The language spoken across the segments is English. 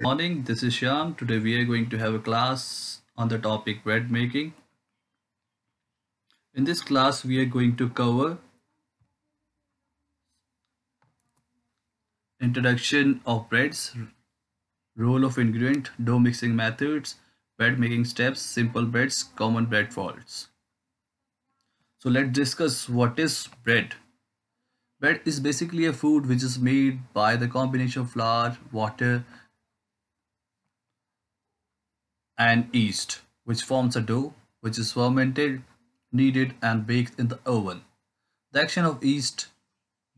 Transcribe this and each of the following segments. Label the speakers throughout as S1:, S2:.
S1: Morning, this is Shyam. Today we are going to have a class on the topic bread making. In this class, we are going to cover introduction of breads, role of ingredient, dough mixing methods, bread making steps, simple breads, common bread faults. So let's discuss what is bread. Bread is basically a food which is made by the combination of flour, water, and yeast, which forms a dough which is fermented, kneaded, and baked in the oven. The action of yeast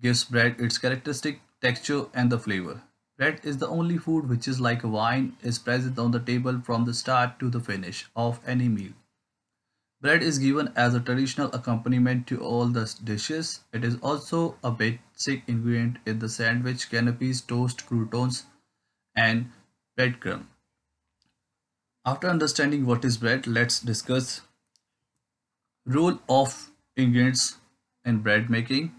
S1: gives bread its characteristic texture and the flavor. Bread is the only food which is like a wine is present on the table from the start to the finish of any meal. Bread is given as a traditional accompaniment to all the dishes. It is also a basic ingredient in the sandwich, canapes, toast, croutons, and breadcrumb. After understanding what is bread, let's discuss role of ingredients in bread making.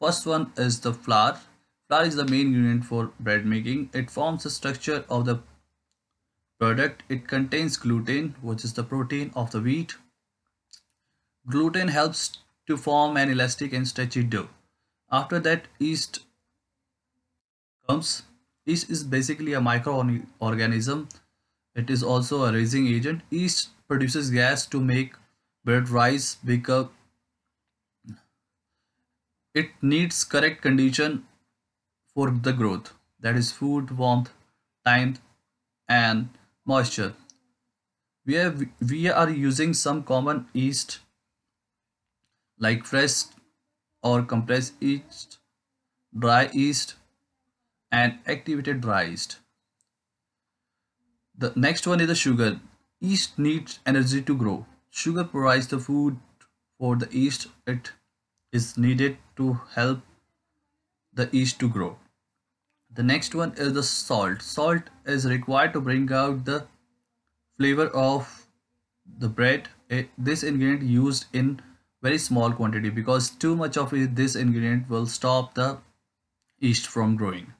S1: First one is the flour. Flour is the main ingredient for bread making. It forms the structure of the product. It contains gluten, which is the protein of the wheat. Gluten helps to form an elastic and stretchy dough. After that, yeast comes. Yeast is basically a microorganism it is also a raising agent. Yeast produces gas to make bread rise because it needs correct condition for the growth. That is food warmth time and moisture. We have we are using some common yeast like fresh or compressed yeast dry yeast and activated dry yeast the next one is the sugar. Yeast needs energy to grow. Sugar provides the food for the yeast. It is needed to help the yeast to grow. The next one is the salt. Salt is required to bring out the flavor of the bread. It, this ingredient used in very small quantity because too much of it, this ingredient will stop the yeast from growing.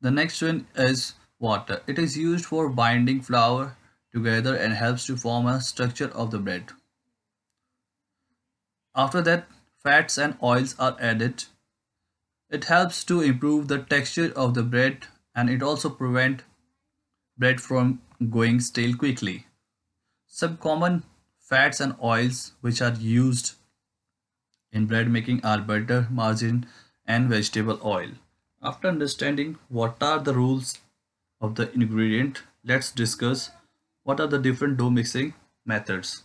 S1: The next one is water. It is used for binding flour together and helps to form a structure of the bread. After that, fats and oils are added. It helps to improve the texture of the bread and it also prevent bread from going stale quickly. Some common fats and oils which are used in bread making are butter, margarine and vegetable oil. After understanding what are the rules of the ingredient, let's discuss what are the different dough mixing methods.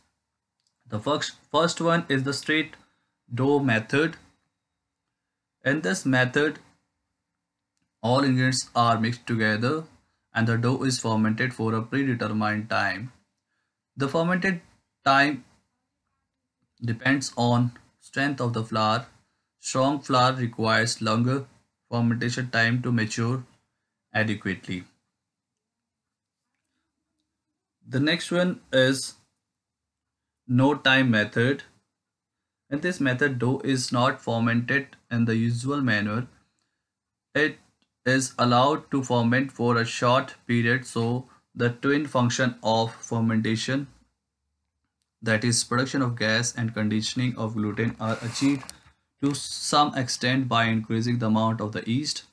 S1: The first, first one is the straight dough method. In this method, all ingredients are mixed together and the dough is fermented for a predetermined time. The fermented time depends on strength of the flour. Strong flour requires longer fermentation time to mature adequately. The next one is no time method. In this method, dough is not fermented in the usual manner. It is allowed to ferment for a short period so the twin function of fermentation that is production of gas and conditioning of gluten are achieved to some extent by increasing the amount of the yeast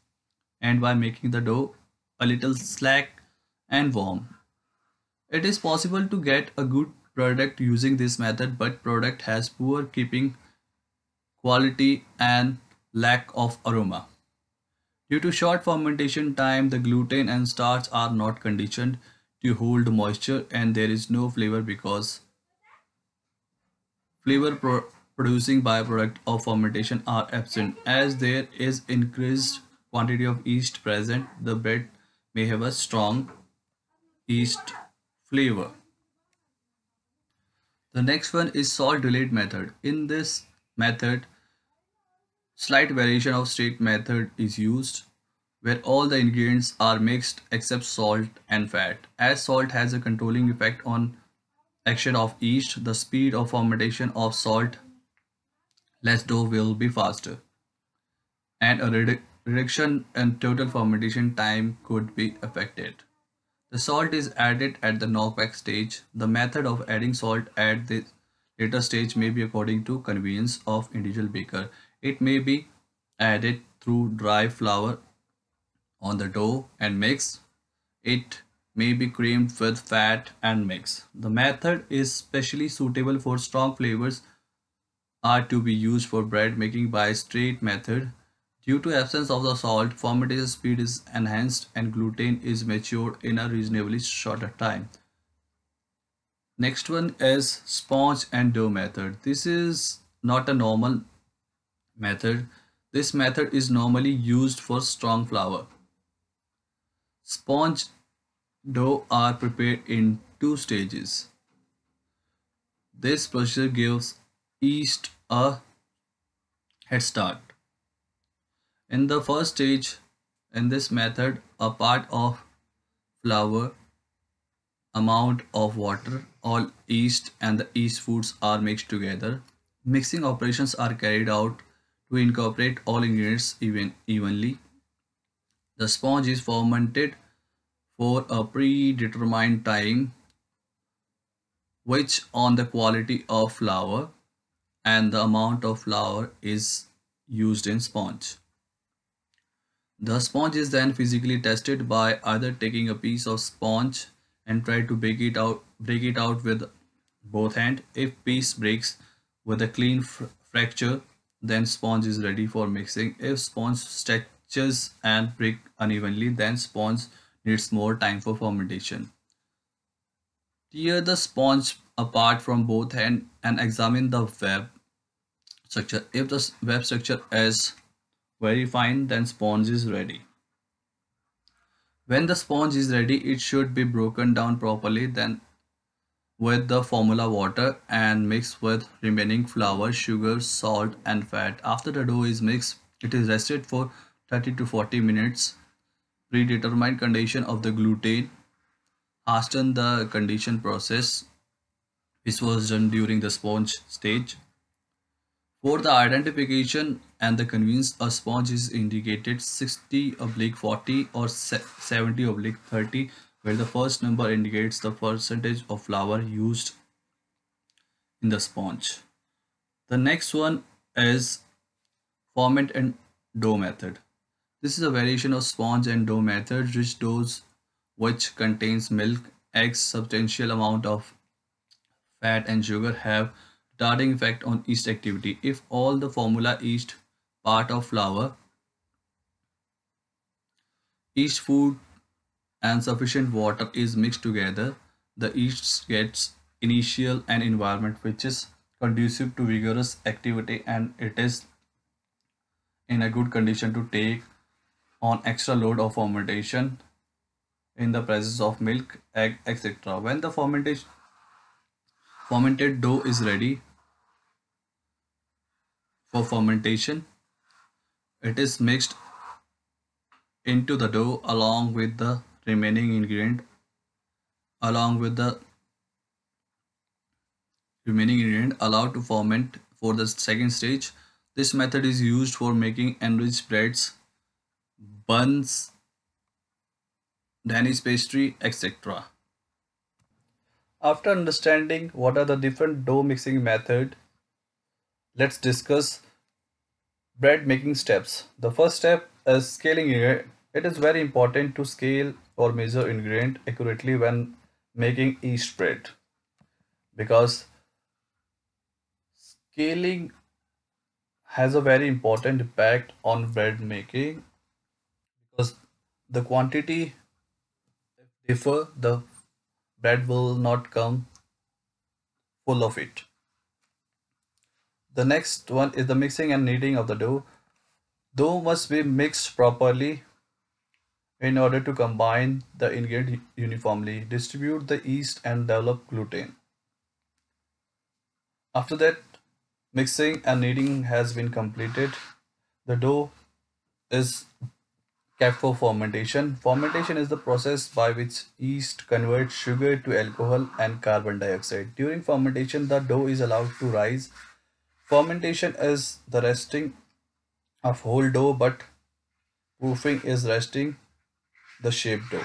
S1: and by making the dough a little slack and warm. It is possible to get a good product using this method but product has poor keeping quality and lack of aroma. Due to short fermentation time, the gluten and starch are not conditioned to hold moisture and there is no flavor because flavor pro producing byproduct of fermentation are absent. As there is increased quantity of yeast present, the bread may have a strong yeast flavor. The next one is salt delayed method. In this method, slight variation of straight method is used where all the ingredients are mixed except salt and fat. As salt has a controlling effect on action of yeast, the speed of fermentation of salt less dough will be faster and a reduction in total fermentation time could be affected. The salt is added at the knockback stage. The method of adding salt at the later stage may be according to convenience of individual baker. It may be added through dry flour on the dough and mix. It may be creamed with fat and mix. The method is specially suitable for strong flavors are to be used for bread making by straight method. Due to absence of the salt, fermentation speed is enhanced and gluten is matured in a reasonably shorter time. Next one is sponge and dough method. This is not a normal method. This method is normally used for strong flour. Sponge dough are prepared in two stages. This procedure gives yeast a head start. In the first stage, in this method, a part of flour, amount of water, all yeast and the yeast foods are mixed together. Mixing operations are carried out to incorporate all ingredients even, evenly. The sponge is fermented for a predetermined time which on the quality of flour and the amount of flour is used in sponge. The sponge is then physically tested by either taking a piece of sponge and try to break it out break it out with both hand. If piece breaks with a clean fracture then sponge is ready for mixing. If sponge stretches and break unevenly then sponge needs more time for fermentation. Tear the sponge apart from both ends and examine the web structure. If the web structure is very fine, then sponge is ready. When the sponge is ready, it should be broken down properly then with the formula water and mixed with remaining flour, sugar, salt and fat. After the dough is mixed, it is rested for 30 to 40 minutes. Predetermined condition of the gluten hasten the condition process this was done during the sponge stage. For the identification and the convenience, a sponge is indicated 60 oblique 40 or 70 oblique 30 where the first number indicates the percentage of flour used in the sponge. The next one is ferment and dough method. This is a variation of sponge and dough method. Rich doughs which contains milk, eggs, substantial amount of fat and sugar have retarding effect on yeast activity. If all the formula yeast part of flour, yeast food and sufficient water is mixed together, the yeast gets initial an environment which is conducive to vigorous activity and it is in a good condition to take on extra load of fermentation in the presence of milk, egg, etc. When the fermentation fermented dough is ready for fermentation. It is mixed into the dough along with the remaining ingredient along with the remaining ingredient allowed to ferment for the second stage. This method is used for making enriched breads, buns, Danish pastry, etc. After understanding what are the different dough mixing method, let's discuss bread making steps. The first step is scaling. It is very important to scale or measure ingredient accurately when making yeast bread because scaling has a very important impact on bread making because the quantity differ the bread will not come full of it. The next one is the mixing and kneading of the dough. Dough must be mixed properly in order to combine the ingredient uniformly, distribute the yeast and develop gluten. After that, mixing and kneading has been completed. The dough is kept for fermentation. Fermentation is the process by which yeast converts sugar to alcohol and carbon dioxide. During fermentation, the dough is allowed to rise. Fermentation is the resting of whole dough but Proofing is resting the shape dough.